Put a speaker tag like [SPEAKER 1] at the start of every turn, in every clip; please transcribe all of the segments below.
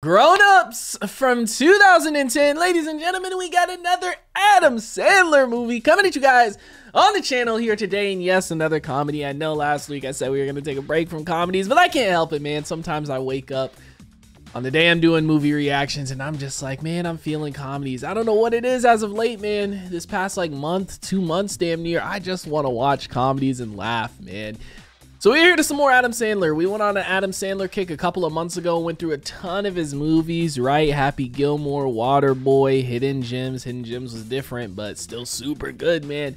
[SPEAKER 1] Grown Ups from 2010. Ladies and gentlemen, we got another Adam Sandler movie coming at you guys on the channel here today. And yes, another comedy. I know last week I said we were going to take a break from comedies, but I can't help it, man. Sometimes I wake up on the day I'm doing movie reactions and I'm just like, man, I'm feeling comedies. I don't know what it is as of late, man. This past like month, two months damn near, I just want to watch comedies and laugh, man. So we're here to some more Adam Sandler. We went on an Adam Sandler kick a couple of months ago, went through a ton of his movies, right? Happy Gilmore, Waterboy, Hidden Gems. Hidden Gems was different, but still super good, man.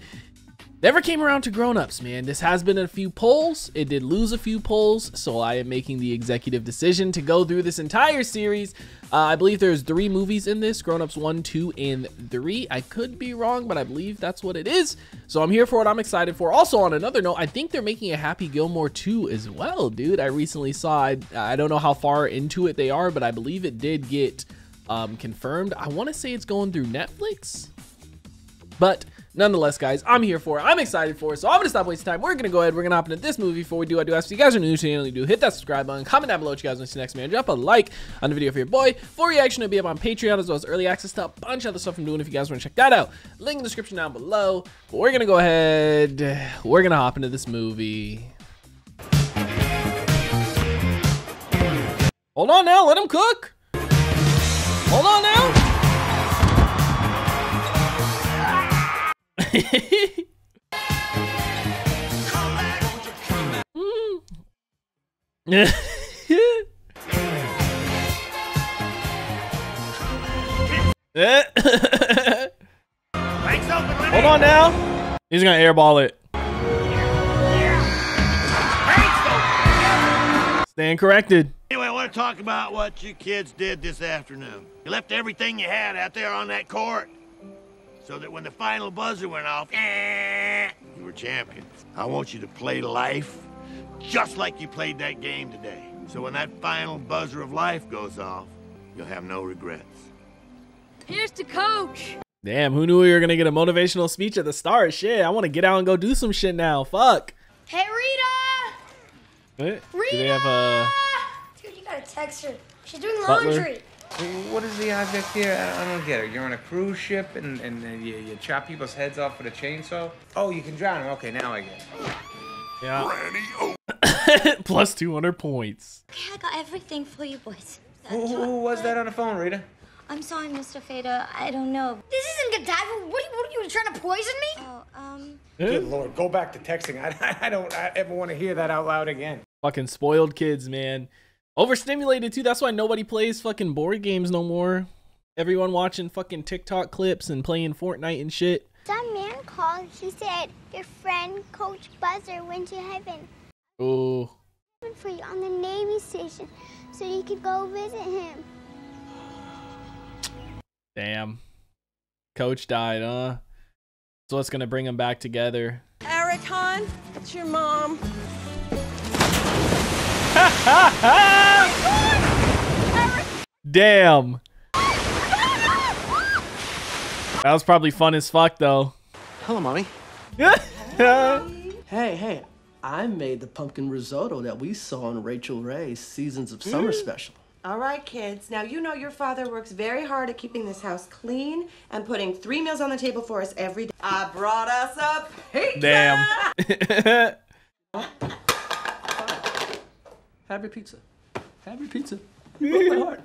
[SPEAKER 1] Never came around to grown-ups, man. This has been a few polls. It did lose a few polls, so I am making the executive decision to go through this entire series. Uh, I believe there's three movies in this, Grown-ups 1, 2, and 3. I could be wrong, but I believe that's what it is. So I'm here for what I'm excited for Also, on another note, I think they're making a Happy Gilmore 2 as well, dude. I recently saw, I, I don't know how far into it they are, but I believe it did get um, confirmed. I want to say it's going through Netflix, but nonetheless, guys, I'm here for it. I'm excited for it. So I'm going to stop wasting time. We're going to go ahead. We're going to hop into this movie. Before we do, I do ask if you guys are new to the channel, you do hit that subscribe button. Comment down below what you guys want to see next, man. Drop a like on the video for your boy. For reaction, it'll be up on Patreon as well as early access to a bunch of other stuff I'm doing if you guys want to check that out. Link in the description down below. But we're going to go ahead. We're going to hop into this movie. Hold on now. Let him cook. Hold on now. Hold on now. He's gonna airball it. Stand corrected.
[SPEAKER 2] Anyway, I want to talk about what you kids did this afternoon. You left everything you had out there on that court. So that when the final buzzer went off, eh, you were champions. I want you to play life just like you played that game today. So when that final buzzer of life goes off, you'll have no regrets.
[SPEAKER 3] Here's to coach.
[SPEAKER 1] Damn, who knew we were gonna get a motivational speech at the start? Shit, I want to get out and go do some shit now. Fuck.
[SPEAKER 3] Hey, Rita!
[SPEAKER 1] What?
[SPEAKER 3] Rita!
[SPEAKER 1] Do they have a
[SPEAKER 3] Dude, you gotta text her. She's doing
[SPEAKER 1] Butler?
[SPEAKER 3] Laundry.
[SPEAKER 4] What is the object here? I I don't get it. You're on a cruise ship and, and uh, you, you chop people's heads off with a chainsaw? Oh, you can drown them. Okay, now I get it.
[SPEAKER 1] yeah? Plus 200 points.
[SPEAKER 5] Okay, I got everything for you boys.
[SPEAKER 4] Who, who, who was that on the phone, Rita?
[SPEAKER 5] I'm sorry, Mr. Feder. I don't know.
[SPEAKER 3] This isn't good time. What are, you, what are you trying to poison me?
[SPEAKER 5] Oh, um,
[SPEAKER 4] Good lord, go back to texting. I, I don't I ever want to hear that out loud again.
[SPEAKER 1] Fucking spoiled kids, man. Overstimulated too. That's why nobody plays fucking board games no more. Everyone watching fucking TikTok clips and playing Fortnite and shit.
[SPEAKER 6] Some man called. He said your friend Coach Buzzer went to heaven
[SPEAKER 1] Oh,
[SPEAKER 6] for you on the Navy station, so you could go visit him.
[SPEAKER 1] damn. Coach died, huh? So what's gonna bring them back together?
[SPEAKER 7] Eric Hahn, it's your mom.
[SPEAKER 1] Damn. That was probably fun as fuck though.
[SPEAKER 8] Hello, mommy.
[SPEAKER 1] yeah.
[SPEAKER 8] Hey, hey, I made the pumpkin risotto that we saw on Rachael Ray's Seasons of Summer mm. special.
[SPEAKER 7] All right, kids. Now, you know your father works very hard at keeping this house clean and putting three meals on the table for us every day. I brought us a pizza.
[SPEAKER 1] Damn.
[SPEAKER 8] Have your pizza. Have your pizza. Broke my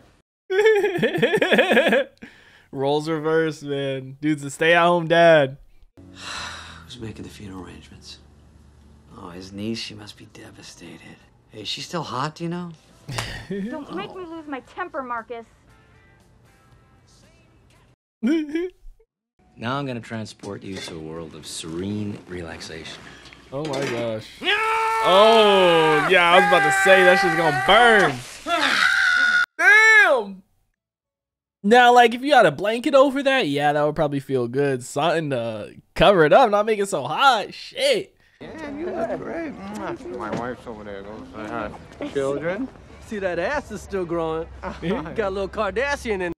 [SPEAKER 8] heart.
[SPEAKER 1] Roles reversed, man. Dude's a stay-at-home dad.
[SPEAKER 9] Who's making the funeral arrangements? Oh, his niece, she must be devastated. Hey, is she still hot, do you know?
[SPEAKER 6] Don't make me lose my temper, Marcus.
[SPEAKER 9] Now I'm gonna transport you to a world of serene relaxation.
[SPEAKER 1] Oh my gosh. Oh, yeah, I was about to say that shit's gonna burn. Damn. Now, like, if you had a blanket over that, yeah, that would probably feel good. Something to cover it up, not make it so hot. Shit.
[SPEAKER 4] Yeah, you look great. My wife's over there. Go say hi. Children?
[SPEAKER 8] See, that ass is still growing. Got a little Kardashian in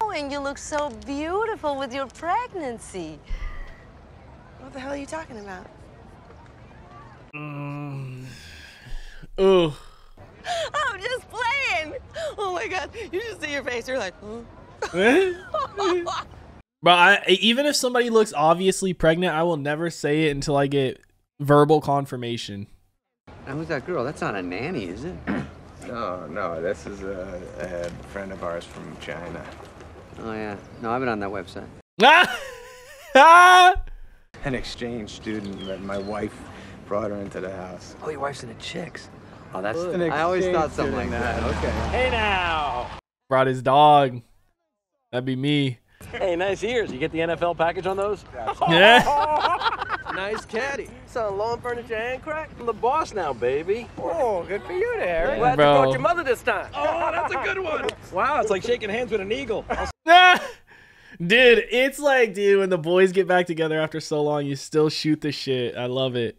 [SPEAKER 7] Oh, and you look so beautiful with your pregnancy. What the hell are you talking about?
[SPEAKER 1] Ooh.
[SPEAKER 7] I'm just playing.
[SPEAKER 10] Oh my god, you just see your face. You're like, huh?
[SPEAKER 1] But I, even if somebody looks obviously pregnant, I will never say it until I get verbal confirmation.
[SPEAKER 9] Now, who's that girl? That's not a nanny, is it?
[SPEAKER 4] No, no, this is a, a friend of ours from China.
[SPEAKER 9] Oh, yeah. No, I've been on that website.
[SPEAKER 1] Ah!
[SPEAKER 4] An exchange student that my wife brought her into the house.
[SPEAKER 9] Oh, your wife's in a chicks. Oh, that's.
[SPEAKER 4] An
[SPEAKER 9] I always thought something like
[SPEAKER 4] student,
[SPEAKER 9] that. Okay.
[SPEAKER 11] Hey now.
[SPEAKER 1] Brought his dog. That'd be me.
[SPEAKER 11] Hey, nice ears. You get the NFL package on those?
[SPEAKER 1] Yeah.
[SPEAKER 11] nice caddy. Selling lawn furniture and crack. I'm the boss now, baby.
[SPEAKER 4] Oh, good for you there.
[SPEAKER 11] Glad
[SPEAKER 1] Bro.
[SPEAKER 11] you brought your mother this time. Oh, that's a good one. Wow, it's like shaking hands with an eagle.
[SPEAKER 1] Dude, it's like, dude, when the boys get back together after so long, you still shoot the shit. I love it.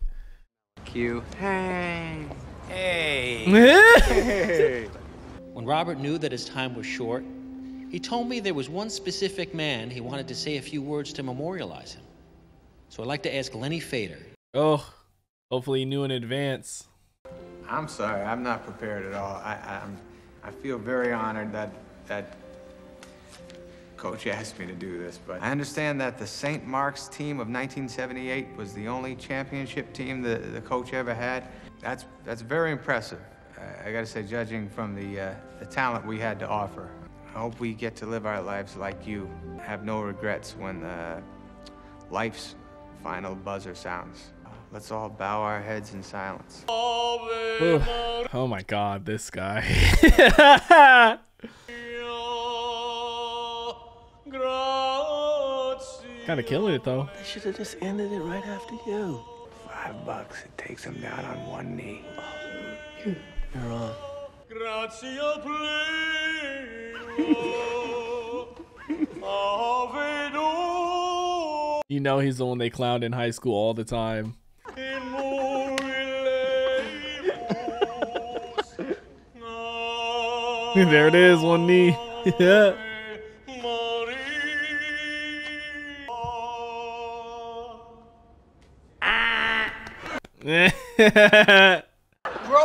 [SPEAKER 9] Q. Hey.
[SPEAKER 4] Hey.
[SPEAKER 12] When Robert knew that his time was short, he told me there was one specific man he wanted to say a few words to memorialize him. So I'd like to ask Lenny Feder.
[SPEAKER 1] oh, hopefully you knew in advance.
[SPEAKER 4] I'm sorry, I'm not prepared at all. I, I'm, I feel very honored that that coach asked me to do this, but I understand that the St. Mark's team of 1978 was the only championship team the, the coach ever had. That's that's very impressive. I, I got to say, judging from the uh, the talent we had to offer. I hope we get to live our lives like you, have no regrets when uh, life's final buzzer sounds. Let's all bow our heads in silence.
[SPEAKER 1] Ooh. Oh my god, this guy. kind of killing it though.
[SPEAKER 11] They should have just ended it right after you.
[SPEAKER 4] Five bucks. It takes him down on one knee.
[SPEAKER 11] You're on.
[SPEAKER 1] You know he's the one they clowned in high school all the time. there it is, one knee. yeah.
[SPEAKER 2] Grow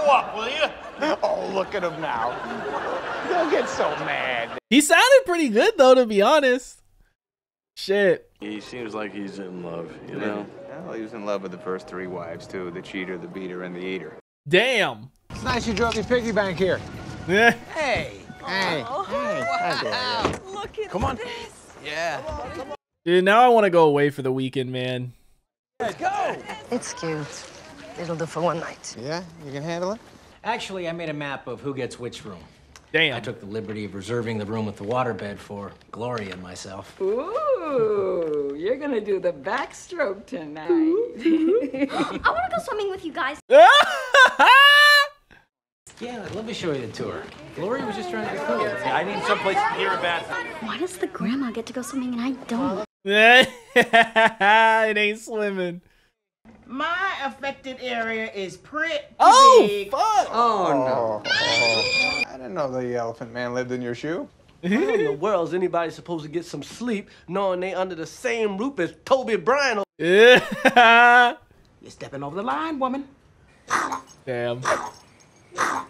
[SPEAKER 2] up, will you?
[SPEAKER 4] Oh, look at him now. Don't get so mad.
[SPEAKER 1] he sounded pretty good though, to be honest. Shit.
[SPEAKER 11] He seems like he's in love, you know?
[SPEAKER 4] Well, he was in love with the first three wives, too the cheater, the beater, and the eater.
[SPEAKER 1] Damn.
[SPEAKER 4] It's nice you drove your piggy bank here.
[SPEAKER 1] Yeah.
[SPEAKER 10] Hey.
[SPEAKER 4] Hey, oh. hey.
[SPEAKER 10] Look at
[SPEAKER 11] Come on.
[SPEAKER 10] this.
[SPEAKER 9] Yeah.
[SPEAKER 1] Dude, now I want to go away for the weekend, man.
[SPEAKER 11] Let's go.
[SPEAKER 13] It's cute. It'll do for one night.
[SPEAKER 4] Yeah, you can handle it?
[SPEAKER 14] Actually, I made a map of who gets which room.
[SPEAKER 1] Damn.
[SPEAKER 14] I took the liberty of reserving the room with the waterbed for Gloria and myself.
[SPEAKER 15] Ooh, you're gonna do the backstroke tonight.
[SPEAKER 3] I want to go swimming with you guys.
[SPEAKER 14] Yeah, let me show you the tour. Gloria was just trying to be cool.
[SPEAKER 11] Yeah, I need someplace near a bathroom.
[SPEAKER 3] Why does the grandma get to go swimming and I don't?
[SPEAKER 1] it ain't swimming.
[SPEAKER 16] My affected area is pretty
[SPEAKER 1] Oh,
[SPEAKER 16] big.
[SPEAKER 1] fuck.
[SPEAKER 9] Oh, no.
[SPEAKER 4] I didn't know the elephant man lived in your shoe.
[SPEAKER 11] How in the world is anybody supposed to get some sleep knowing they under the same roof as Kobe Bryant?
[SPEAKER 1] Yeah.
[SPEAKER 16] You're stepping over the line, woman.
[SPEAKER 1] Damn.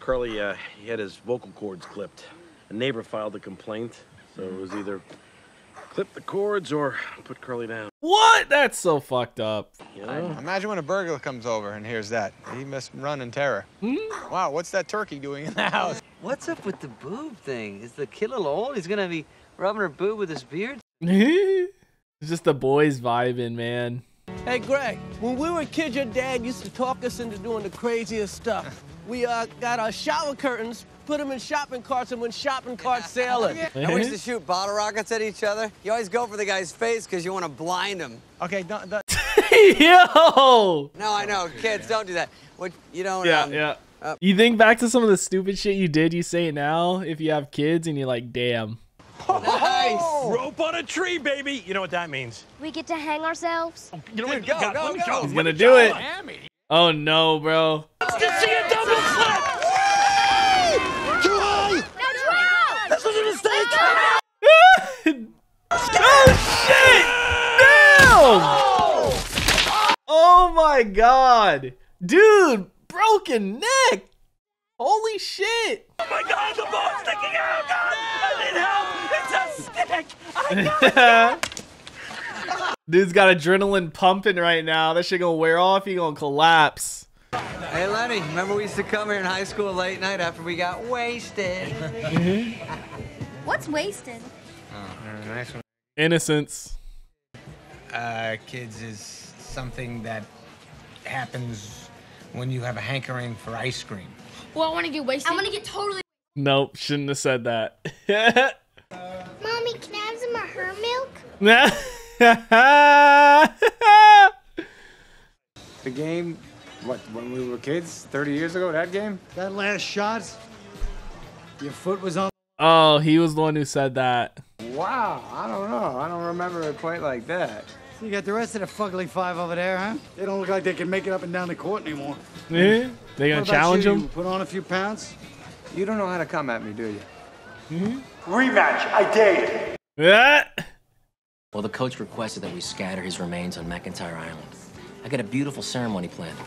[SPEAKER 17] Curly, uh, he had his vocal cords clipped. A neighbor filed a complaint, so it was either clip the cords or put Curly down.
[SPEAKER 1] What? That's so fucked up.
[SPEAKER 17] You know?
[SPEAKER 4] Imagine when a burglar comes over and hears that. He must run in terror. Wow, what's that turkey doing in the house?
[SPEAKER 9] What's up with the boob thing? Is the kid a little old? He's gonna be rubbing her boob with his beard?
[SPEAKER 1] it's just the boys vibing, man.
[SPEAKER 11] Hey, Greg, when we were kids, your dad used to talk us into doing the craziest stuff. We uh, got our shower curtains, put them in shopping carts, and went shopping cart sailing.
[SPEAKER 9] And we used to shoot bottle rockets at each other. You always go for the guy's face because you want to blind him.
[SPEAKER 4] Okay, don't, don't.
[SPEAKER 1] Yo!
[SPEAKER 9] No, I know. Kids, don't do that. What you don't.
[SPEAKER 1] Yeah,
[SPEAKER 9] um,
[SPEAKER 1] yeah.
[SPEAKER 9] uh,
[SPEAKER 1] you think back to some of the stupid shit you did, you say it now if you have kids and you're like, damn.
[SPEAKER 9] Nice.
[SPEAKER 17] Rope on a tree, baby. You know what that means.
[SPEAKER 3] We get to hang ourselves.
[SPEAKER 17] You know what?
[SPEAKER 9] Go,
[SPEAKER 17] God,
[SPEAKER 9] go, go.
[SPEAKER 1] He's gonna do it.
[SPEAKER 17] him.
[SPEAKER 1] Oh no, bro.
[SPEAKER 17] Let's just see a double flip. Too high.
[SPEAKER 3] No,
[SPEAKER 17] This was a mistake.
[SPEAKER 1] Oh shit! Damn! Oh my god. Dude, broken neck. Holy shit!
[SPEAKER 2] Oh my god, the ball's sticking out! I need help! It's a stick! I
[SPEAKER 1] Dude's got adrenaline pumping right now. That shit gonna wear off. He gonna collapse.
[SPEAKER 9] Hey, Lenny, remember we used to come here in high school late night after we got wasted?
[SPEAKER 3] What's wasted?
[SPEAKER 4] Uh, nice one.
[SPEAKER 1] Innocence.
[SPEAKER 18] Uh, kids is something that happens when you have a hankering for ice cream.
[SPEAKER 3] Well, I want to get wasted. I want to get totally.
[SPEAKER 1] Nope, shouldn't have said that.
[SPEAKER 6] Mommy, can I have some of her milk?
[SPEAKER 4] The game, what, when we were kids, 30 years ago, that game?
[SPEAKER 19] That last shot, your foot was on.
[SPEAKER 1] Oh, he was the one who said that.
[SPEAKER 4] Wow, I don't know. I don't remember it quite like that.
[SPEAKER 19] So you got the rest of the fugly five over there, huh? They don't look like they can make it up and down the court anymore.
[SPEAKER 1] Eh? They gonna challenge
[SPEAKER 19] you?
[SPEAKER 1] him?
[SPEAKER 19] You put on a few pounds?
[SPEAKER 4] You don't know how to come at me, do you? Hmm.
[SPEAKER 19] Rematch, I dare you.
[SPEAKER 1] Yeah.
[SPEAKER 14] Well, the coach requested that we scatter his remains on McIntyre Island. I got a beautiful ceremony planned.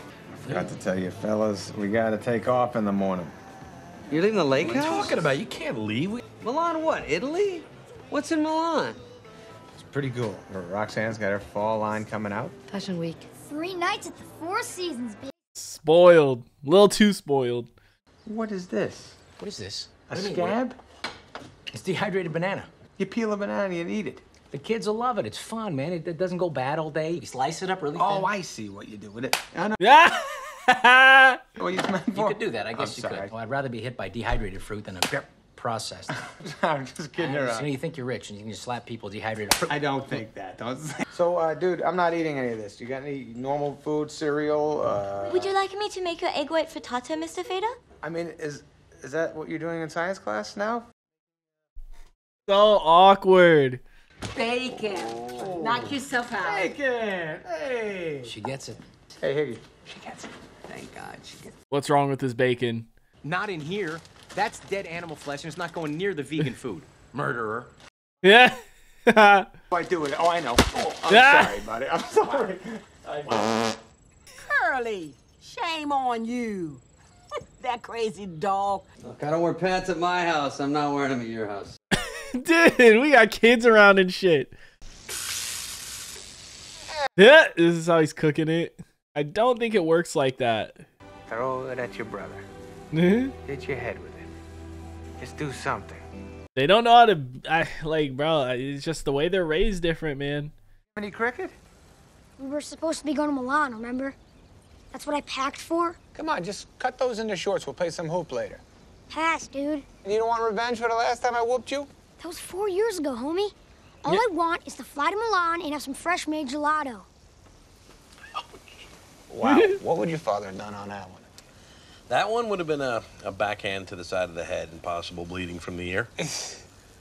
[SPEAKER 4] Forgot to tell you, fellas, we gotta take off in the morning.
[SPEAKER 9] You're leaving the lake
[SPEAKER 17] What are you talking about? You can't leave. We-
[SPEAKER 9] Milan what? Italy? What's in Milan?
[SPEAKER 4] It's pretty cool. Roxanne's got her fall line coming out.
[SPEAKER 3] Fashion Week.
[SPEAKER 6] Three nights at the Four Seasons, bitch.
[SPEAKER 1] Spoiled. A little too spoiled.
[SPEAKER 4] What is this?
[SPEAKER 14] What is this?
[SPEAKER 4] A
[SPEAKER 14] What mean,
[SPEAKER 4] scab?
[SPEAKER 14] It's dehydrated banana.
[SPEAKER 4] You peel a banana and eat it.
[SPEAKER 14] The kids will love it. It's fun, man. It, it doesn't go bad all day. You slice it up really oh, thin.
[SPEAKER 4] Oh, I see what you do with it. I know
[SPEAKER 1] Yeah.
[SPEAKER 4] what you meant
[SPEAKER 14] You could do that. I guess
[SPEAKER 4] I'm
[SPEAKER 14] you
[SPEAKER 4] sorry.
[SPEAKER 14] could. Well, I'd rather be hit by dehydrated fruit than a processed.
[SPEAKER 4] I'm just kidding
[SPEAKER 14] you know,
[SPEAKER 4] around.
[SPEAKER 14] you think you're rich and you can just slap people dehydrated fruit.
[SPEAKER 4] I don't think that. Don't. So, uh, dude, I'm not eating any of this. You got any normal food, cereal? Uh,
[SPEAKER 5] Would you like me to make your egg white frittata, Mr. Feder?
[SPEAKER 4] I mean, is is that what you're doing in science class now?
[SPEAKER 1] So awkward.
[SPEAKER 15] Bacon. Knock yourself out.
[SPEAKER 4] Bacon. Hey.
[SPEAKER 14] She gets it.
[SPEAKER 4] Hey, Higgy.
[SPEAKER 9] She gets it. Thank God she gets.
[SPEAKER 1] What's wrong with this bacon?
[SPEAKER 20] Not in here. That's dead animal flesh, and it's not going near the vegan food. Murderer.
[SPEAKER 1] Yeah.
[SPEAKER 4] I do it. Oh, I know. Oh, I'm
[SPEAKER 1] Ah.
[SPEAKER 4] sorry, buddy. I'm sorry.
[SPEAKER 15] Curly, shame on you. that crazy dog.
[SPEAKER 9] Look, I don't wear pants at my house. I'm not wearing them at your house.
[SPEAKER 1] Dude, we got kids around and shit. Yeah, this is how he's cooking it. I don't think it works like that.
[SPEAKER 4] Throw it at your brother. Hit your head with it. Just do something.
[SPEAKER 1] They don't know how to. I like, bro. It's just the way they're raised different, man.
[SPEAKER 4] Any cricket?
[SPEAKER 6] We were supposed to be going to Milan, remember? That's what I packed for.
[SPEAKER 4] Come on, just cut those into shorts. We'll play some hoop later.
[SPEAKER 6] Pass, dude.
[SPEAKER 4] And you don't want revenge for the last time I whooped you?
[SPEAKER 6] That was four years ago, homie. All I want is to fly to Milan and have some fresh made gelato.
[SPEAKER 4] Wow. what would your father have done on that one?
[SPEAKER 17] That one would have been a, a backhand to the side of the head and possible bleeding from the ear.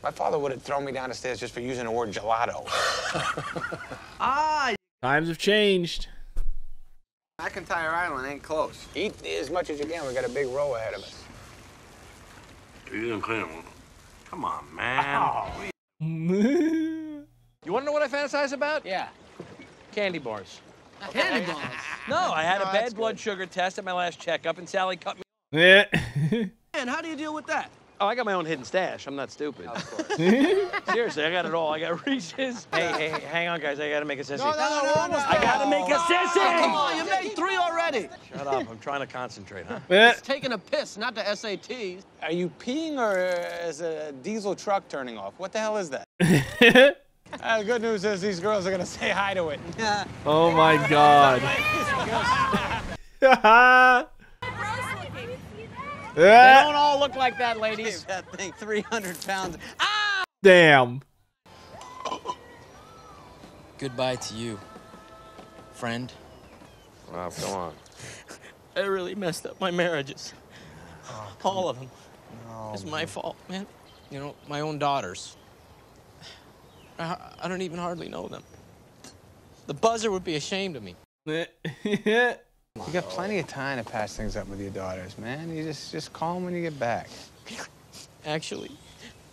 [SPEAKER 4] My father would have thrown me down the stairs just for using the word gelato.
[SPEAKER 1] Ah, times have changed.
[SPEAKER 4] McIntyre Island ain't close. Eat as much as you can. We got a big row ahead of us.
[SPEAKER 17] You didn't clean them. Come on, man.
[SPEAKER 20] You want to know what I fantasize about?
[SPEAKER 12] Yeah.
[SPEAKER 20] Candy bars.
[SPEAKER 12] Candy bars.
[SPEAKER 20] No, I had
[SPEAKER 12] No,
[SPEAKER 20] a bad blood sugar test at my last checkup, and Sally cut me.
[SPEAKER 1] Yeah.
[SPEAKER 20] And how do you deal with that? Oh, I got my own hidden stash. I'm not stupid. Of course. Seriously, I got it all. I got Reese's. Hey, hey, hey, hang on, guys. I gotta make a sissy.
[SPEAKER 11] No, no, no, no, almost
[SPEAKER 20] I gotta make a sissy.
[SPEAKER 11] Come on, you made three already.
[SPEAKER 20] Shut up. I'm trying to concentrate, huh?
[SPEAKER 11] It's taking a piss, not the SATs.
[SPEAKER 4] Are you peeing or is a diesel truck turning off? What the hell is that? uh, the good news is these girls are gonna say hi to it.
[SPEAKER 1] Oh my god.
[SPEAKER 20] They don't all look like that, ladies.
[SPEAKER 9] that thing 300 pounds. Ah!
[SPEAKER 1] Damn.
[SPEAKER 14] Goodbye to you, friend.
[SPEAKER 17] Wow, come on.
[SPEAKER 20] I really messed up my marriages. all of them. it's my fault, man. You know, my own daughters. I, I don't even hardly know them. The buzzer would be ashamed of me.
[SPEAKER 4] You got plenty of time to patch things up with your daughters, man. You just just call them when you get back.
[SPEAKER 20] Actually,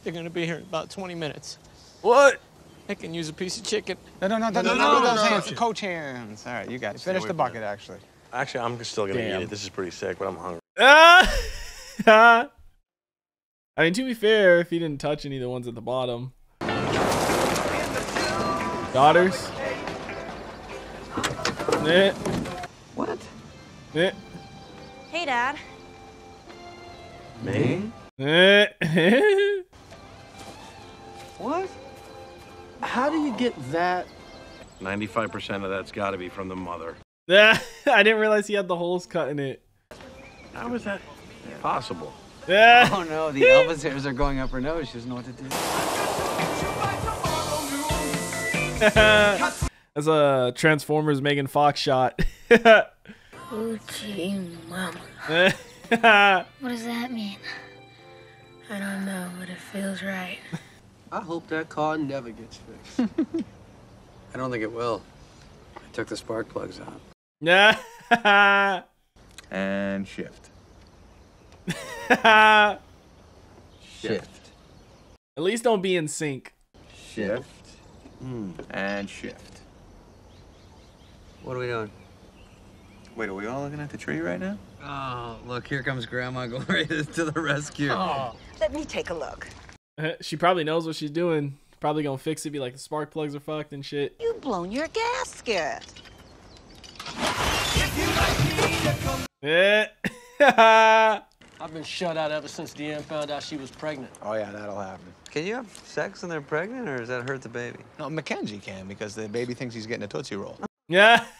[SPEAKER 20] they're gonna be here in about 20 minutes.
[SPEAKER 1] What?
[SPEAKER 20] I can use a piece of chicken.
[SPEAKER 4] No, no, no, no, no, no, no, hands. Coach hands. All right, you got it.
[SPEAKER 17] Stay
[SPEAKER 4] Finish
[SPEAKER 17] away
[SPEAKER 4] the
[SPEAKER 17] from
[SPEAKER 4] bucket, actually.
[SPEAKER 17] Actually, I'm still gonna
[SPEAKER 1] Damn.
[SPEAKER 17] eat it. This is pretty sick, but I'm hungry.
[SPEAKER 1] Ah! I mean, to be fair, if he didn't touch any of the ones at the bottom. Daughters. Eh.
[SPEAKER 9] What?
[SPEAKER 1] Eh.
[SPEAKER 21] Hey, Dad.
[SPEAKER 17] Me?
[SPEAKER 1] Eh.
[SPEAKER 22] What? How do you get that?
[SPEAKER 17] 95% of that's got to be from the mother.
[SPEAKER 1] Yeah, I didn't realize he had the holes cut in it.
[SPEAKER 17] How is that possible?
[SPEAKER 1] Yeah.
[SPEAKER 9] Oh no, the Elvis hairs are going up her nose. She doesn't know what to do.
[SPEAKER 1] That's a Transformers Megan Fox shot.
[SPEAKER 6] Oochie mama. What does that mean? I don't know, but it feels right.
[SPEAKER 22] I hope that car never gets fixed.
[SPEAKER 9] I don't think it will. I took the spark plugs out.
[SPEAKER 1] Yeah.
[SPEAKER 4] And shift.
[SPEAKER 1] Shift. At least don't be in sync.
[SPEAKER 4] Shift. Hmm. And shift.
[SPEAKER 9] What are we doing?
[SPEAKER 4] Wait, are we all looking at the tree right now?
[SPEAKER 9] Oh, look, here comes Grandma Gloria to the rescue. Oh.
[SPEAKER 7] Let me take a look.
[SPEAKER 1] Uh, she probably knows what she's doing. Probably gonna fix it, be like the spark plugs are fucked and shit.
[SPEAKER 7] You've blown your gasket.
[SPEAKER 1] Yeah.
[SPEAKER 22] I've been shut out ever since Deanne found out she was pregnant.
[SPEAKER 4] Oh yeah, that'll happen.
[SPEAKER 9] Can you have sex when they're pregnant, or does that hurt the baby?
[SPEAKER 4] No, Mackenzie can because the baby thinks he's getting a Tootsie Roll.
[SPEAKER 1] Yeah.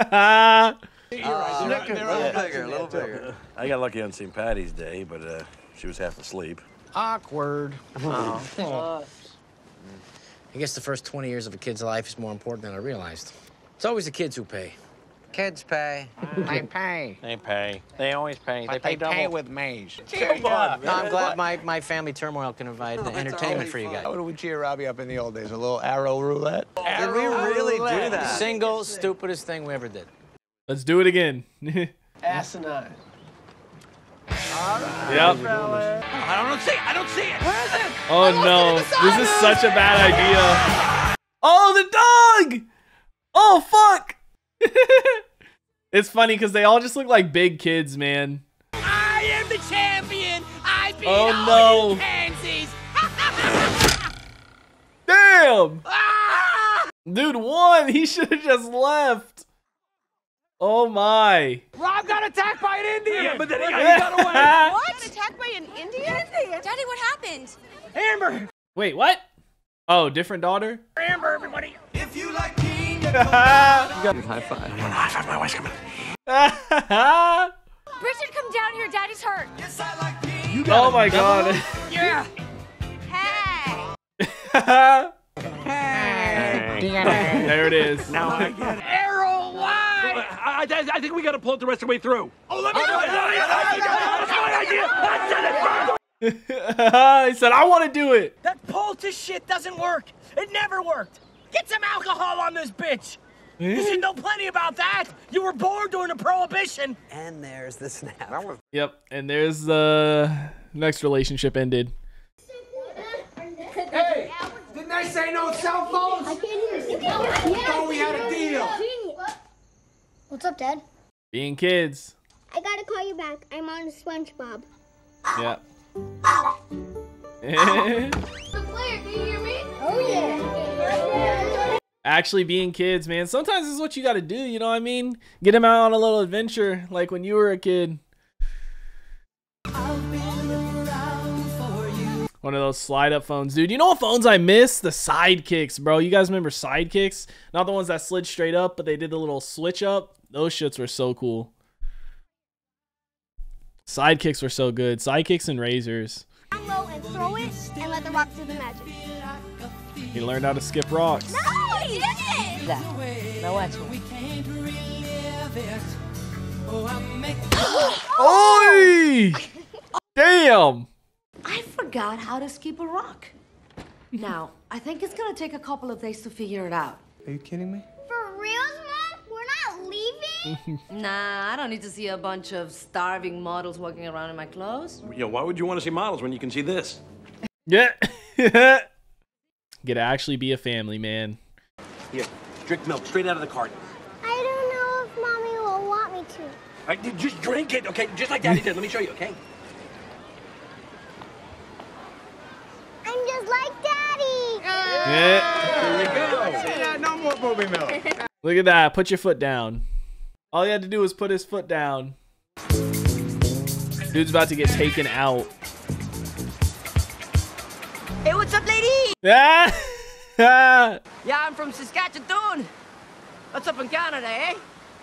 [SPEAKER 9] Uh,
[SPEAKER 17] They're
[SPEAKER 9] a little
[SPEAKER 17] Yeah.
[SPEAKER 9] bigger, a little bigger.
[SPEAKER 17] I got lucky on St. Patty's Day, but uh, she was half asleep.
[SPEAKER 10] Awkward.
[SPEAKER 14] I guess the first 20 years of a kid's life is more important than I realized. It's always the kids who pay.
[SPEAKER 9] Kids pay.
[SPEAKER 10] They pay.
[SPEAKER 20] They pay. They always pay.
[SPEAKER 10] But
[SPEAKER 20] they
[SPEAKER 10] they
[SPEAKER 20] pay
[SPEAKER 10] pay
[SPEAKER 20] double.
[SPEAKER 10] with maize.
[SPEAKER 14] No, I'm glad my, my family turmoil can provide
[SPEAKER 4] Oh,
[SPEAKER 14] entertainment for you guys.
[SPEAKER 4] How would we cheer Robbie up in the old days? A little arrow roulette?
[SPEAKER 9] Did we really do that?
[SPEAKER 14] Single stupidest thing we ever did.
[SPEAKER 1] Let's do it again.
[SPEAKER 22] Asinine.
[SPEAKER 1] Yep.
[SPEAKER 23] I don't see it. I don't see it. Where is it?
[SPEAKER 1] Oh no, this is such a bad idea. Oh, the dog! Oh fuck! it's funny because they all just look like big kids, man.
[SPEAKER 11] I am the champion. I beat
[SPEAKER 1] Oh,
[SPEAKER 11] all
[SPEAKER 1] no.
[SPEAKER 11] you pansies.
[SPEAKER 1] Damn!
[SPEAKER 11] Ah!
[SPEAKER 1] Dude won. He should have just left. Oh my.
[SPEAKER 11] Rob got attacked by an Indian.
[SPEAKER 23] Yeah, but then he got, away.
[SPEAKER 24] What? Got attacked by an Indian? Daddy, what happened?
[SPEAKER 11] Amber.
[SPEAKER 1] Wait, what? Oh, different daughter?
[SPEAKER 11] Amber, everybody. If you like
[SPEAKER 9] High five.
[SPEAKER 17] High five, my wife's coming.
[SPEAKER 24] Richard, come down here. Daddy's hurt.
[SPEAKER 1] oh my god.
[SPEAKER 11] Yeah.
[SPEAKER 24] Hey. Hey.
[SPEAKER 1] there it is.
[SPEAKER 17] Now I get it.
[SPEAKER 11] Arrow, why?
[SPEAKER 17] I, I, I think we got to pull it the rest of the way through.
[SPEAKER 11] Oh, let me do it.
[SPEAKER 17] That's my idea. I said it first.
[SPEAKER 1] he said, I want to do it.
[SPEAKER 11] That poultice shit doesn't work. It never worked. Get some alcohol on this bitch. Eh? You should know plenty about that. You were born during the prohibition.
[SPEAKER 9] And there's the snap.
[SPEAKER 1] Yep, and there's the next relationship ended.
[SPEAKER 10] Hey, didn't I say no cell phones? I can't hear you thought we had a deal.
[SPEAKER 6] What's up, Dad?
[SPEAKER 1] Being kids.
[SPEAKER 6] I gotta call you back. I'm on SpongeBob.
[SPEAKER 1] Yep.
[SPEAKER 24] Claire, can you hear me?
[SPEAKER 6] Oh yeah.
[SPEAKER 1] Actually being kids, man. Sometimes this is what you got to do, you know what I mean? Get them out on a little adventure like when you were a kid. One of those slide up phones. Dude, you know what phones I miss? The sidekicks, bro. You guys remember sidekicks? Not the ones that slid straight up, but they did the little switch up. Those shits were so cool. Sidekicks were so good. Sidekicks and razors.
[SPEAKER 6] Down low and throw it and let the rock do the magic.
[SPEAKER 1] You learned how to skip rocks.
[SPEAKER 6] No, he did it!
[SPEAKER 7] Now watch me.
[SPEAKER 1] Oi! Damn!
[SPEAKER 25] I forgot how to skip a rock. Now, I think it's gonna take a couple of days to figure it out.
[SPEAKER 4] Are you kidding me?
[SPEAKER 25] nah, I don't need to see a bunch of starving models walking around in my clothes.
[SPEAKER 17] Yeah, why would you want to see models when you can see this?
[SPEAKER 1] Yeah. Could actually be a family man.
[SPEAKER 17] Here, drink milk straight out of the carton.
[SPEAKER 6] I don't know if mommy will want me to.
[SPEAKER 17] I, just drink it, okay? Just like daddy did. Let me show you, okay?
[SPEAKER 6] I'm just like daddy.
[SPEAKER 1] Yeah.
[SPEAKER 4] There we go. no more booby milk.
[SPEAKER 1] Look at that. Put your foot down. All he had to do was put his foot down. Dude's about to get taken out.
[SPEAKER 15] Hey, what's up, lady?
[SPEAKER 1] Yeah. Ah!
[SPEAKER 15] Yeah, I'm from Saskatchewan. What's up in Canada, eh?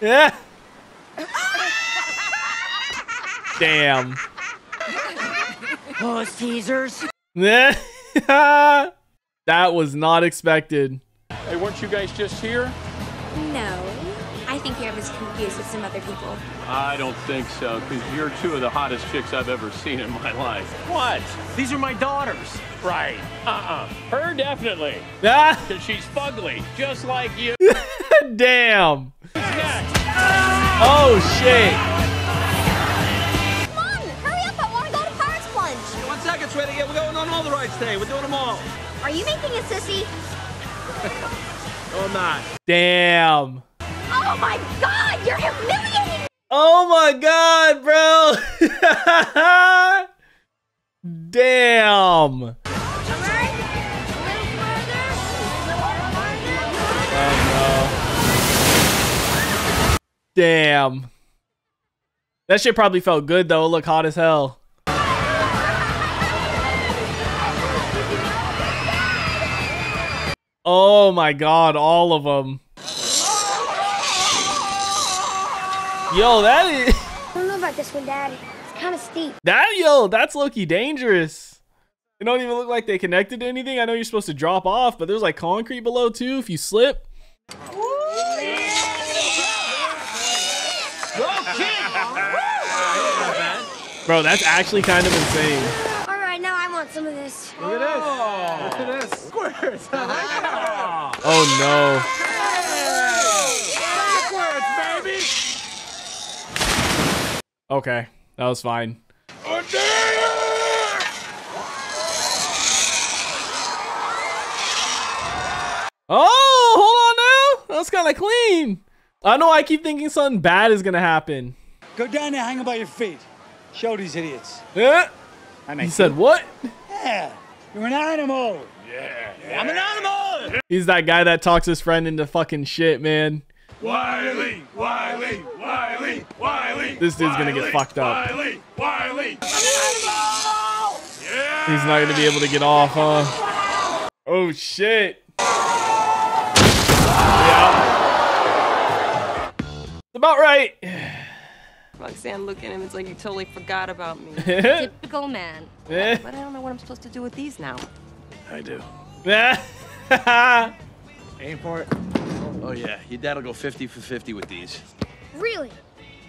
[SPEAKER 1] Yeah. Damn.
[SPEAKER 15] Oh, teasers.
[SPEAKER 1] that was not expected.
[SPEAKER 23] Hey, weren't you guys just here?
[SPEAKER 3] No. I think you're just confused with some other people.
[SPEAKER 23] I don't think so, because you're two of the hottest chicks I've ever seen in my life. What? These are my daughters. Right. Uh-uh. Her definitely.
[SPEAKER 1] Ah!
[SPEAKER 23] Because she's fugly, just like you.
[SPEAKER 1] Damn. Oh shit.
[SPEAKER 3] Come on, hurry up. I want to go to Pirates Plunge.
[SPEAKER 10] One second, sweetie. We're going on all the rides today. We're doing them all.
[SPEAKER 3] Are you making a sissy?
[SPEAKER 10] No, I'm not.
[SPEAKER 1] Damn.
[SPEAKER 3] Oh my god, you're humiliating
[SPEAKER 1] Oh my god, bro. Damn. Damn. That shit probably felt good though. It looked hot as hell. Oh my god, all of them. Yo, that is
[SPEAKER 6] I don't know about this one, Dad. It's kind of steep.
[SPEAKER 1] that yo, that's Loki dangerous. It don't even look like they connected to anything. I know you're supposed to drop off, but there's like concrete below too if you slip. Bro, that's actually kind of insane.
[SPEAKER 6] All right, now I want some of this.
[SPEAKER 4] Look at this. Oh. Look at this. Squirts.
[SPEAKER 1] Oh no.
[SPEAKER 4] Squirts, baby.
[SPEAKER 1] Okay, that was fine. Oh, hold on now. That's kind of clean. I know I keep thinking something bad is gonna happen.
[SPEAKER 19] Go down there, hang by your feet. Show these idiots.
[SPEAKER 1] Eh?
[SPEAKER 19] I
[SPEAKER 1] He said what?
[SPEAKER 19] Yeah, you're an animal.
[SPEAKER 10] Yeah. I'm an animal.
[SPEAKER 1] He's that guy that talks his friend into fucking shit, man.
[SPEAKER 2] Wiley, Wiley, Wiley, Wiley.
[SPEAKER 1] This dude's gonna get fucked up.
[SPEAKER 2] Wiley, Wiley.
[SPEAKER 1] He's not gonna be able to get off, huh? Oh shit. Yeah. It's about right.
[SPEAKER 13] Roxanne, look at him. It's like he totally forgot about me.
[SPEAKER 3] Typical man.
[SPEAKER 1] Eh.
[SPEAKER 13] But I don't know what I'm supposed to do with these now.
[SPEAKER 17] I do.
[SPEAKER 4] Aim for it.
[SPEAKER 17] Oh, yeah. Your dad'll go 50 for 50 with these.
[SPEAKER 6] Really?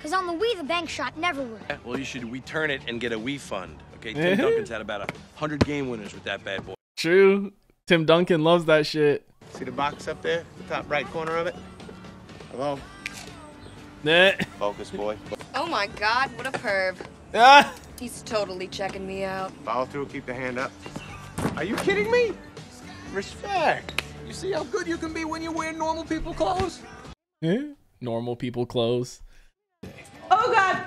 [SPEAKER 6] Because on the Wii, the bank shot never worked.
[SPEAKER 17] Yeah, Well, you should return it and get a Wii fund. Okay, Tim Duncan's had about a 100 game winners with that bad boy.
[SPEAKER 1] True. Tim Duncan loves that shit.
[SPEAKER 4] See the box up there? The top right corner of it? Hello?
[SPEAKER 1] Nah.
[SPEAKER 4] Focus, boy.
[SPEAKER 3] Oh my god, what a perv.
[SPEAKER 1] Ah.
[SPEAKER 3] He's totally checking me out.
[SPEAKER 4] Follow through, keep the hand up. Are you kidding me?
[SPEAKER 10] Respect. You see how good you can be when you wear normal people clothes?
[SPEAKER 1] Eh? Normal people clothes.
[SPEAKER 7] Oh god!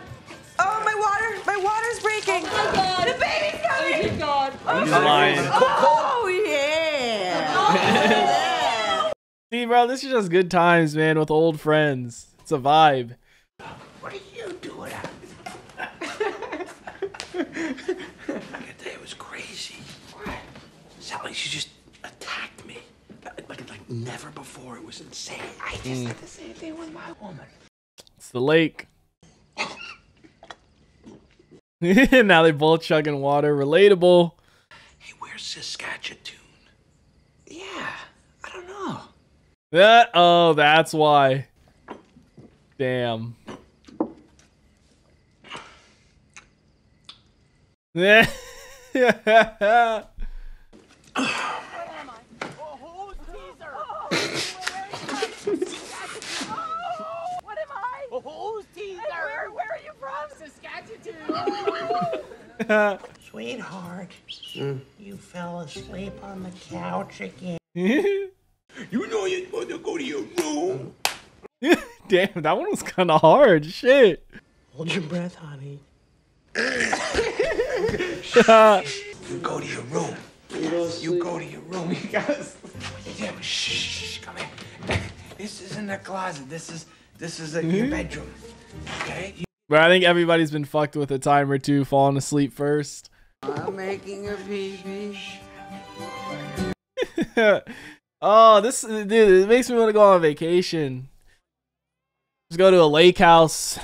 [SPEAKER 7] Oh my water! My water's breaking! Oh my god! The baby's coming! Oh my god!
[SPEAKER 1] He's lying.
[SPEAKER 7] Oh yeah!
[SPEAKER 1] See, bro, this is just good times, man, with old friends. It's a vibe.
[SPEAKER 2] What are you doing out
[SPEAKER 17] That day was crazy. What? Sally, she just attacked me. Like, like, like never before. It was insane. I just
[SPEAKER 1] Mm.
[SPEAKER 17] did the same thing with my woman.
[SPEAKER 1] It's the lake. now they both chugging water. Relatable.
[SPEAKER 17] Hey, where's Saskatchewan? Yeah, I don't know.
[SPEAKER 1] That oh, that's why. Damn. Yeah.
[SPEAKER 10] What am I? Who's teaser? Where, where are you from? Saskatchewan.
[SPEAKER 2] Sweetheart, hmm. you fell asleep on the couch again.
[SPEAKER 17] You know you're supposed to go to your room.
[SPEAKER 1] Damn, that one was kind of hard. Shit.
[SPEAKER 2] Hold your breath, honey.
[SPEAKER 17] You go to your room.
[SPEAKER 4] You go to your room. You guys. Yeah, shh, shh, come in. This isn't a closet. This is this is a, your hmm? bedroom. Okay. You-
[SPEAKER 1] But I think everybody's been fucked with a time or two falling asleep first.
[SPEAKER 9] I'm making a pee pee.
[SPEAKER 1] oh, this dude, it makes me want to go on vacation. Just go to a lake house,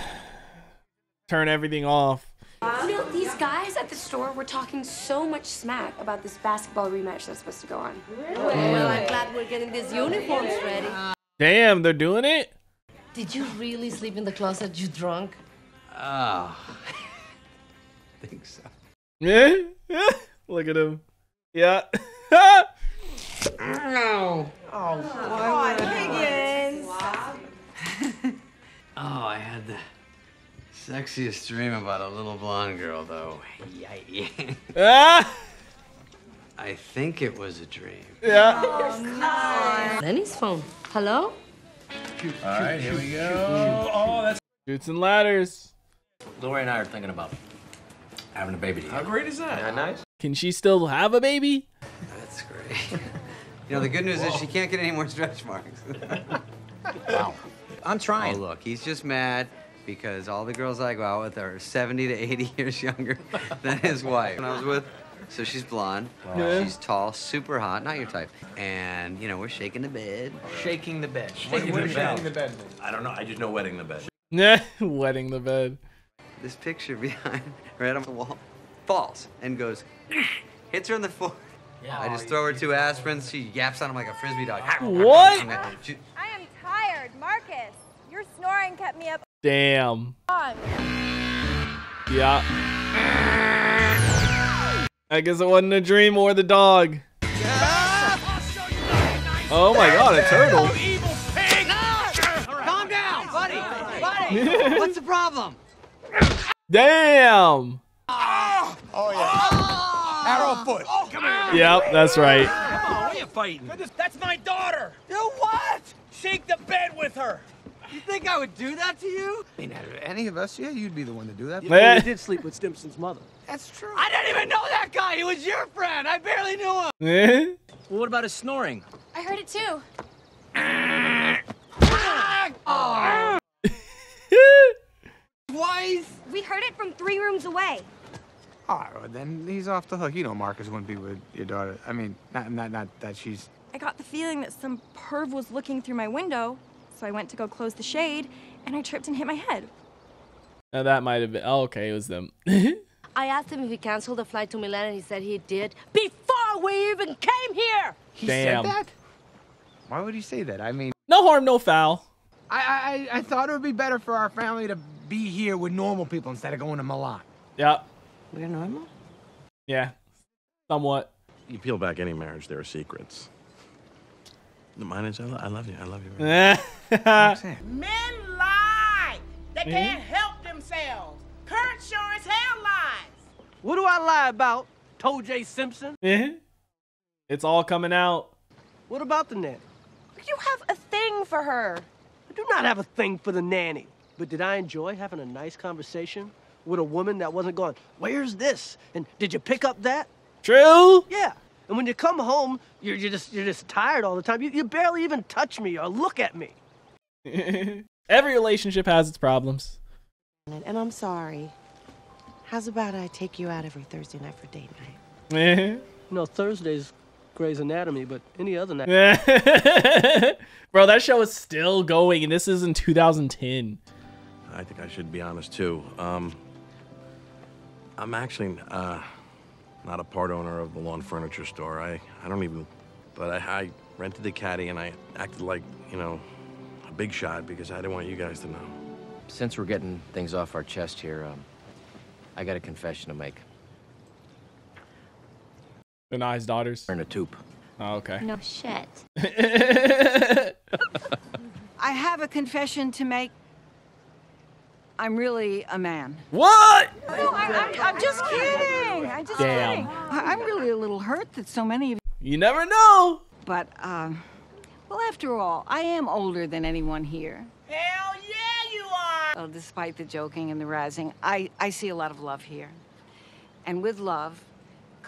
[SPEAKER 1] turn everything off.
[SPEAKER 3] You know, these guys at the store were talking so much smack about this basketball rematch that's supposed to go on.
[SPEAKER 25] Well, I'm glad we're getting these uniforms ready.
[SPEAKER 1] Damn, they're doing it.
[SPEAKER 25] Did you really sleep in the closet, you drunk?
[SPEAKER 9] Oh. think so.
[SPEAKER 1] Yeah, look at him. Yeah.
[SPEAKER 9] No.
[SPEAKER 25] Oh, why Higgins.
[SPEAKER 9] Oh, I had the sexiest dream about a little blonde girl, though. Yikes.
[SPEAKER 1] Ah!
[SPEAKER 9] I think it was a dream.
[SPEAKER 1] Yeah.
[SPEAKER 25] Lenny's phone. Hello?
[SPEAKER 14] All right, here we go. Oh, that's.
[SPEAKER 1] Shoots and ladders.
[SPEAKER 14] Lori and I are thinking about having a baby together.
[SPEAKER 17] How great is that?
[SPEAKER 14] Yeah, nice.
[SPEAKER 1] Can she still have a baby?
[SPEAKER 9] That's great. You know, the good news is she can't get any more stretch marks.
[SPEAKER 14] wow.
[SPEAKER 9] I'm trying. Oh, look, he's just mad because all the girls I go out with are 70 to 80 years younger than his wife. When I was with, so she's blonde,
[SPEAKER 17] Yeah.
[SPEAKER 9] she's tall, super hot, not your type. And, you know, we're shaking the bed.
[SPEAKER 14] Oh, shaking the bed.
[SPEAKER 17] What,
[SPEAKER 14] Shaking
[SPEAKER 17] what
[SPEAKER 14] the bed.
[SPEAKER 17] shaking the bed? I don't know. I just know wetting the bed.
[SPEAKER 1] Yeah, wetting the bed.
[SPEAKER 9] This picture behind, right on the wall, falls and goes, hits her in the forehead. I just throw her two aspirins. She yaps on him like a frisbee dog.
[SPEAKER 1] What?
[SPEAKER 9] She-
[SPEAKER 24] I am tired, Marcus. Your snoring kept me up.
[SPEAKER 1] Damn. Yeah. I guess it wasn't a dream or the dog. Oh my god, a turtle.
[SPEAKER 9] Calm down, buddy. Buddy, what's the problem?
[SPEAKER 1] Damn.
[SPEAKER 17] Oh yeah. Arrow foot. Oh, come here.
[SPEAKER 1] Yep, that's right.
[SPEAKER 10] Come on, what are you fighting? That's my daughter. You what? Shake the bed with her.
[SPEAKER 9] You think I would do that to you?
[SPEAKER 4] I mean, out of any of us, yeah, you'd be the one to do that.
[SPEAKER 11] You only did sleep with Stimson's mother.
[SPEAKER 4] That's true.
[SPEAKER 9] I didn't even know that guy. He was your friend. I barely knew him.
[SPEAKER 1] Eh?
[SPEAKER 20] Well, what about his snoring?
[SPEAKER 3] I heard it too.
[SPEAKER 9] Twice?
[SPEAKER 3] We heard it from three rooms away.
[SPEAKER 4] All right, well, then he's off the hook. You know, Marcus wouldn't be with your daughter. I mean, not not not that she's.
[SPEAKER 24] I got the feeling that some perv was looking through my window, so I went to go close the shade, and I tripped and hit my head.
[SPEAKER 1] Now that might have been. Oh, okay, it was them.
[SPEAKER 25] I asked him if he canceled the flight to Milan, and he said he did before we even came here.
[SPEAKER 4] He
[SPEAKER 1] Damn.
[SPEAKER 4] said that. Why would he say that? I mean,
[SPEAKER 1] no harm, no foul.
[SPEAKER 4] I I I thought it would be better for our family to be here with normal people instead of going to Milan.
[SPEAKER 1] Yeah.
[SPEAKER 9] We're normal?
[SPEAKER 1] Yeah. Somewhat.
[SPEAKER 17] You peel back any marriage, there are secrets. Mine is, I, lo- I love you. I love you.
[SPEAKER 10] Men lie. They can't help themselves. Kurt sure as hell lies.
[SPEAKER 11] What do I lie about? Toe J. Simpson?
[SPEAKER 1] Eh? it's all coming out.
[SPEAKER 11] What about the nanny?
[SPEAKER 24] You have a thing for her.
[SPEAKER 11] I do not have a thing for the nanny. But did I enjoy having a nice conversation with a woman that wasn't going, Where's this? And did you pick up that?
[SPEAKER 1] True.
[SPEAKER 11] Yeah. And when you come home, you're, you're just you're just tired all the time. You, you barely even touch me or look at me.
[SPEAKER 1] Every relationship has its problems.
[SPEAKER 7] And I'm sorry. How's about I take you out every Thursday night for date night?
[SPEAKER 11] You know, Thursday's Grey's Anatomy, but any other night.
[SPEAKER 1] Bro, that show is still going, and this is in 2010.
[SPEAKER 17] I think I should be honest too. Um, I'm actually uh, not a part owner of the lawn furniture store. I, I don't even, but I, I rented the caddy and I acted like, you know, a big shot because I didn't want you guys to know.
[SPEAKER 14] Since we're getting things off our chest here, um, I got a confession to make.
[SPEAKER 1] Denai's daughters.
[SPEAKER 14] We're in a tube.
[SPEAKER 1] Oh, okay.
[SPEAKER 3] No shit.
[SPEAKER 26] I have a confession to make. I'm really a man.
[SPEAKER 1] What?
[SPEAKER 26] No, I, I'm, I'm just kidding. I'm just
[SPEAKER 1] Damn.
[SPEAKER 26] kidding. I, I'm really a little hurt that so many of
[SPEAKER 1] you. You never know.
[SPEAKER 26] But, um, well, after all, I am older than anyone here.
[SPEAKER 10] Hell yeah, you are.
[SPEAKER 26] Oh, despite the joking and the razzing, I, I see a lot of love here. And with love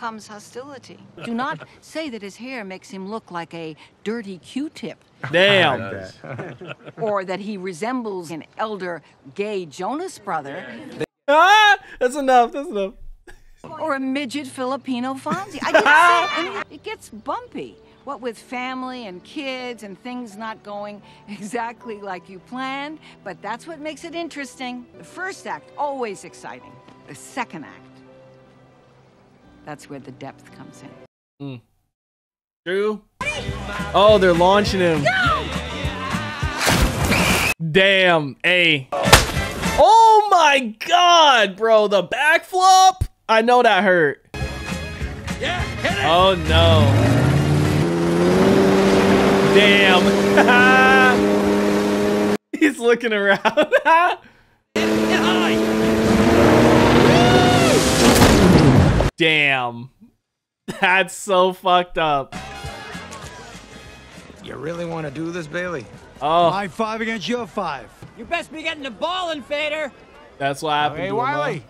[SPEAKER 26] comes hostility. Do not say that his hair makes him look like a dirty Q-tip.
[SPEAKER 1] Damn.
[SPEAKER 26] or that he resembles an elder gay Jonas brother.
[SPEAKER 1] ah, that's enough. That's enough.
[SPEAKER 26] Or a midget Filipino Fonzie. I didn't say any. It gets bumpy. What with family and kids and things not going exactly like you planned, but that's what makes it interesting. The first act, always exciting. The second act, that's where the depth comes in.
[SPEAKER 1] Mm. True. Oh, they're launching him. Damn. A. Oh my god, bro. The backflip. I know that hurt.
[SPEAKER 10] Yeah, hit it.
[SPEAKER 1] Oh no. Damn. He's looking around. Damn. That's so fucked up.
[SPEAKER 4] You really want to do this, Bailey?
[SPEAKER 1] Oh,
[SPEAKER 19] My five against your five.
[SPEAKER 10] You best be getting the ball in, Feder.
[SPEAKER 1] that's what happened.
[SPEAKER 11] Hey,
[SPEAKER 1] to him.
[SPEAKER 11] Wiley.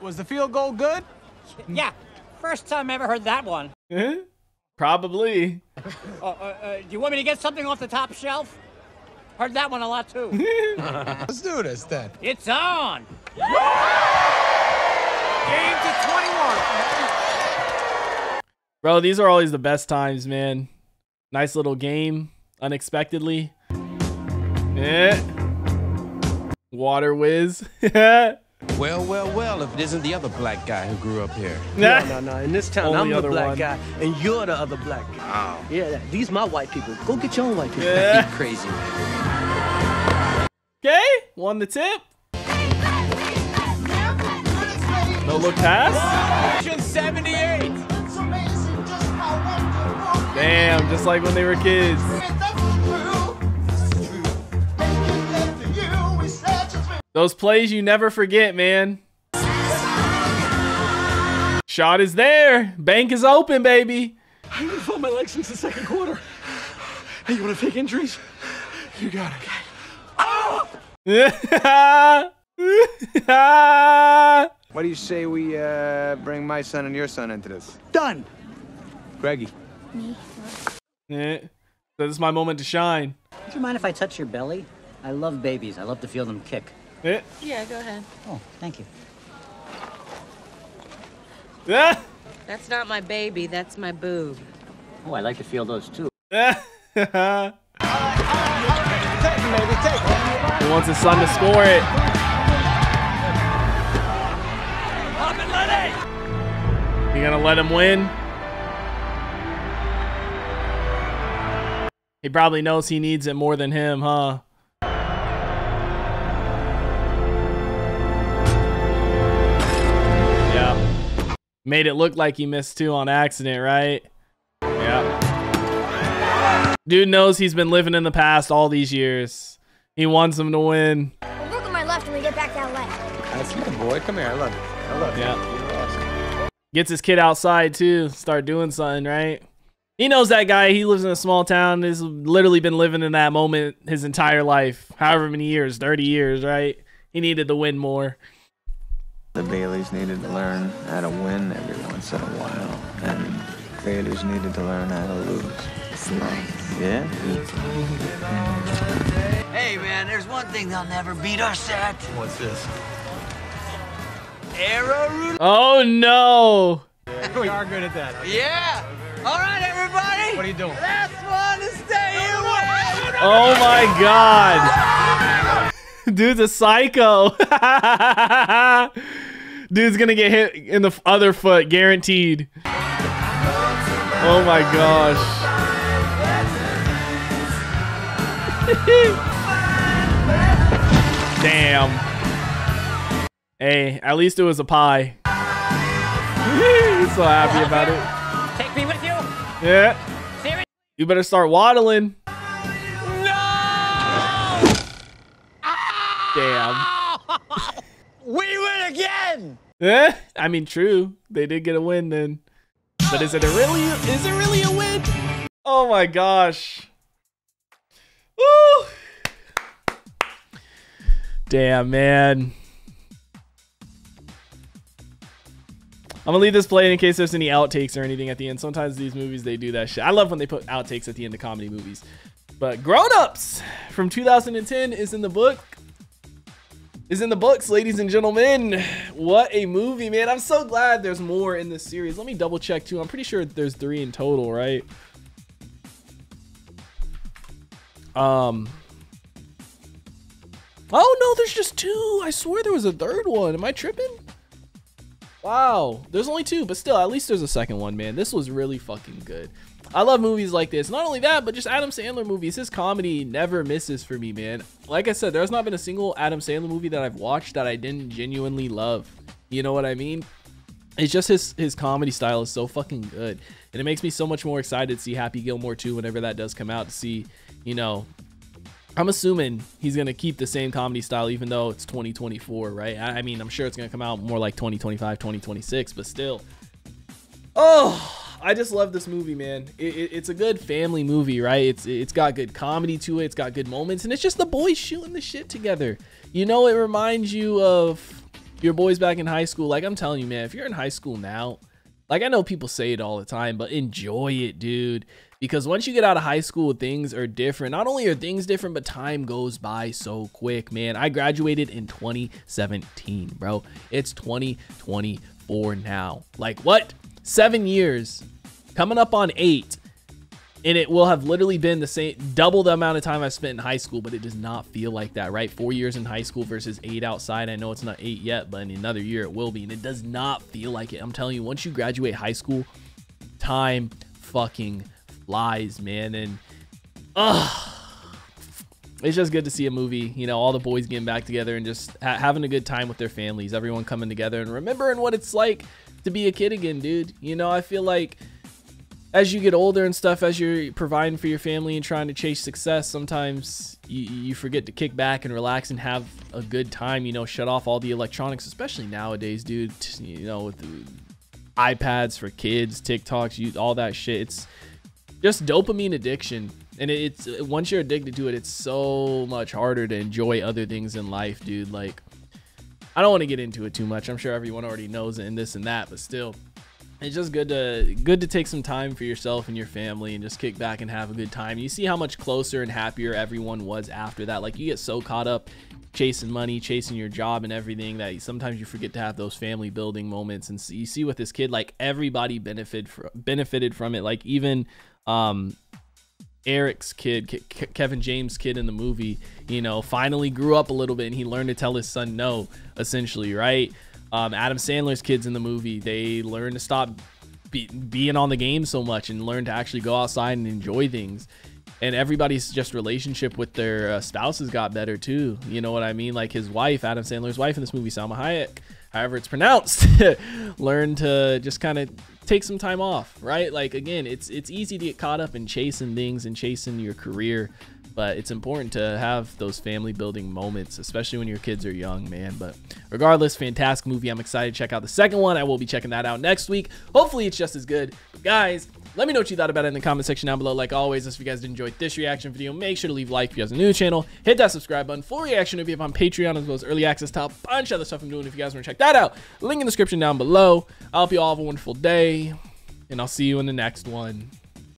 [SPEAKER 11] Was the field goal good?
[SPEAKER 10] Yeah, first time I ever heard that one.
[SPEAKER 1] Eh? Probably.
[SPEAKER 10] Uh, uh, uh, do you want me to get something off the top shelf? Heard that one a lot too.
[SPEAKER 11] Let's do this then.
[SPEAKER 10] it's on. Game to 21.
[SPEAKER 1] Bro, these are always the best times, man. Nice little game, unexpectedly. Yeah. Water Wizz.
[SPEAKER 27] Well, well, well, if it isn't the other black guy who grew up here.
[SPEAKER 8] No, no, no. In this town,
[SPEAKER 1] Only
[SPEAKER 8] I'm the
[SPEAKER 1] other
[SPEAKER 8] black
[SPEAKER 1] one.
[SPEAKER 8] guy, and you're the other black guy.
[SPEAKER 27] Oh.
[SPEAKER 8] Yeah, these my white people. Go get your own white people.
[SPEAKER 1] Yeah.
[SPEAKER 27] Crazy.
[SPEAKER 1] Okay, won the tip. No look pass.
[SPEAKER 10] Action 78.
[SPEAKER 1] Damn, just like when they were kids. Those plays you never forget, man. Shot is there. Bank is open, baby.
[SPEAKER 19] I'm gonna fold my legs since the second quarter. Hey, you wanna fake injuries? You got it.
[SPEAKER 4] What do you say we uh, bring my son and your son into this?
[SPEAKER 19] Done.
[SPEAKER 4] Greggy. Me.
[SPEAKER 1] Yeah. This is my moment to shine.
[SPEAKER 28] Would you mind if I touch your belly? I love babies. I love to feel them kick.
[SPEAKER 1] Yeah.
[SPEAKER 13] Yeah, go ahead.
[SPEAKER 28] Oh, thank you.
[SPEAKER 1] Yeah.
[SPEAKER 13] That's not my baby, that's my boob.
[SPEAKER 28] Oh, I like to feel those too.
[SPEAKER 1] Yeah.
[SPEAKER 11] Take him, baby, take him.
[SPEAKER 1] He wants his son to score it. You gonna let him win? He probably knows he needs it more than him, huh? Yeah. Made it look like he missed two on accident, right? Yeah. Dude knows he's been living in the past all these years. He wants him to win.
[SPEAKER 6] We'll work on my left when we get back to LA.
[SPEAKER 4] That's my boy. Come here. I love you. I love you.
[SPEAKER 1] Yeah.
[SPEAKER 4] You're awesome.
[SPEAKER 1] Gets his kid outside too. Start doing something, right? He knows that guy. He lives in a small town. Has literally been living in that moment his entire life. However many years, 30 years, right? He needed to win more.
[SPEAKER 4] The Baileys needed to learn how to win every once in a while, and Feders needed to learn how to lose. Yeah?
[SPEAKER 9] Hey, man, there's one thing they'll never beat us at.
[SPEAKER 4] What's this?
[SPEAKER 9] Arrow
[SPEAKER 1] Oh no!
[SPEAKER 11] We are good at that.
[SPEAKER 9] Yeah. All right, everybody.
[SPEAKER 11] What are you doing?
[SPEAKER 9] Last one to stay away.
[SPEAKER 1] Oh my god! Dude's a psycho. Dude's gonna get hit in the other foot, guaranteed. Oh my gosh. Damn. Hey, at least it was a pie. So happy about it.
[SPEAKER 10] Take me with you.
[SPEAKER 1] Yeah.
[SPEAKER 10] Serious?
[SPEAKER 1] You better start waddling. No! Damn.
[SPEAKER 10] We win again.
[SPEAKER 1] Eh? I mean, true. They did get a win then. But is it a really? Is it really a win? Oh my gosh. Woo! Damn, man. I'm gonna leave this playing in case there's any outtakes or anything at the end. Sometimes these movies they do that shit. I love when they put outtakes at the end of comedy movies. But Grown Ups from 2010 is in the book. Is in the books, ladies and gentlemen. What a movie, man. I'm so glad there's more in this series. Let me double check too. I'm pretty sure there's three in total, right? Um. Oh no, there's just two. I swear there was a third one. Am I tripping? Wow, there's only two, but still, at least there's a second one, man. This was really fucking good. I love movies like this. Not only that, but just Adam Sandler movies. His comedy never misses for me, man. Like I said, there's not been a single Adam Sandler movie that I've watched that I didn't genuinely love. You know what I mean? It's just his his comedy style is so fucking good. And it makes me so much more excited to see Happy Gilmore 2 whenever that does come out to see, you know, I'm assuming he's going to keep the same comedy style even though it's 2024, right? I mean, I'm sure it's going to come out more like 2025, 2026, but still. Oh, I just love this movie, man. It, it, it's a good family movie, right? It's it's got good comedy to it. It's got good moments, and it's just the boys shooting the shit together. You know, it reminds you of your boys back in high school. Like I'm telling you, man, if you're in high school now, like I know people say it all the time, but enjoy it, dude. Because once you get out of high school, things are different. Not only are things different, but time goes by so quick, man. I graduated in 2017, bro. It's 2024 now. Like what? Seven years coming up on eight, and it will have literally been the same double the amount of time I've spent in high school, but it does not feel like that, right? Four years in high school versus eight outside. I know it's not eight yet, but in another year it will be, and it does not feel like it. I'm telling you, once you graduate high school, time fucking flies, man, and. It's just good to see a movie, you know, all the boys getting back together and just ha having a good time with their families, everyone coming together and remembering what it's like to be a kid again, dude. You know, I feel like as you get older and stuff, as you're providing for your family and trying to chase success, sometimes you, you forget to kick back and relax and have a good time. You know, shut off all the electronics, especially nowadays, dude. You know, with iPads for kids, TikToks, you, all that shit. It's just dopamine addiction. And it's once you're addicted to it, it's so much harder to enjoy other things in life, dude. Like, I don't want to get into it too much. I'm sure everyone already knows it and this and that, but still it's just good to good to take some time for yourself and your family and just kick back and have a good time. You see how much closer and happier everyone was after that. Like you get so caught up chasing money, chasing your job and everything that sometimes you forget to have those family building moments. And you see with this kid, like everybody benefited from, benefited from it. Like even um, Eric's kid, Ke Kevin James' kid in the movie, you know, finally grew up a little bit and he learned to tell his son no, essentially, right? Um, Adam Sandler's kids in the movie, they learn to stop be, being on the game so much and learn to actually go outside and enjoy things. And everybody's just relationship with their uh, spouses got better too. You know what I mean? Like his wife, Adam Sandler's wife in this movie, Salma Hayek, however it's pronounced, learn to just kind of take some time off, right? Like again, it's it's easy to get caught up in chasing things and chasing your career but it's important to have those family building moments, especially when your kids are young, man. But regardless, fantastic movie. I'm excited to check out the second one. I will be checking that out next week. Hopefully, it's just as good. But guys, let me know what you thought about it in the comment section down below. Like always, if you guys enjoyed this reaction video, make sure to leave a like if you guys are new to the channel. Hit that subscribe button. Full reaction will be up on Patreon as well as early access to a bunch of other stuff I'm doing. If you guys want to check that out, link in the description down below. I hope you all have a wonderful day, and I'll see you in the next one.